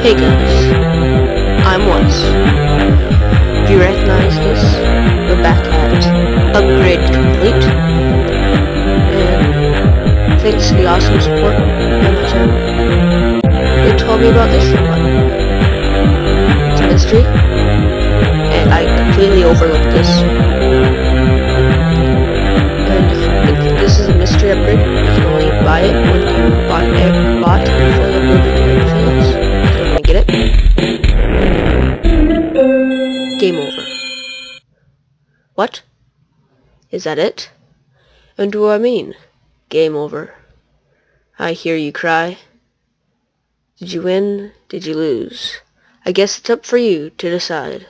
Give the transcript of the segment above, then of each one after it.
Hey guys, I'm Once. If you recognize this, we're back at Upgrade Complete. And thanks to the awesome support on my channel. They told me about this for what? It's a mystery. And I completely overlooked this. And if this is a mystery upgrade, you can only buy it when you bought it, bought before you uploaded What? Is that it? And do I mean? Game over. I hear you cry. Did you win? Did you lose? I guess it's up for you to decide.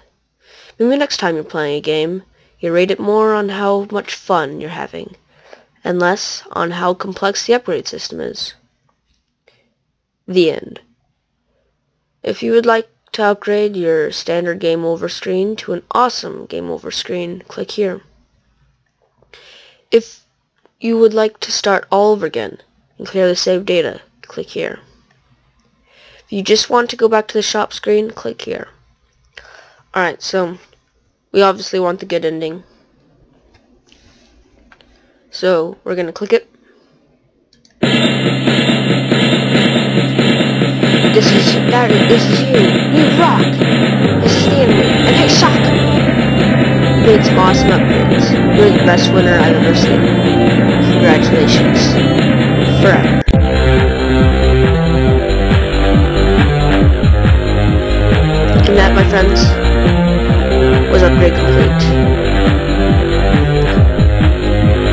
Maybe next time you're playing a game, you rate it more on how much fun you're having, and less on how complex the upgrade system is. The end. If you would like to upgrade your standard game over screen to an awesome game over screen, click here. If you would like to start all over again and clear the saved data, click here. If you just want to go back to the shop screen, click here. Alright, so we obviously want the good ending. So we're gonna click it. This is that this is you. Awesome upgrades. You're the best winner I've ever seen. Congratulations. Forever. And that, my friends, was upgrade complete.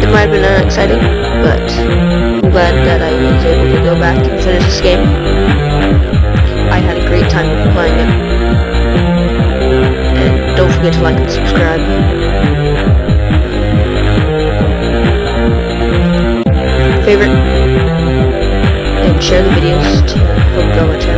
It might have been unexciting, but I'm glad that I was able to go back and finish this game. Forget to like and subscribe. Favorite and share the videos to help grow my channel.